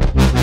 you.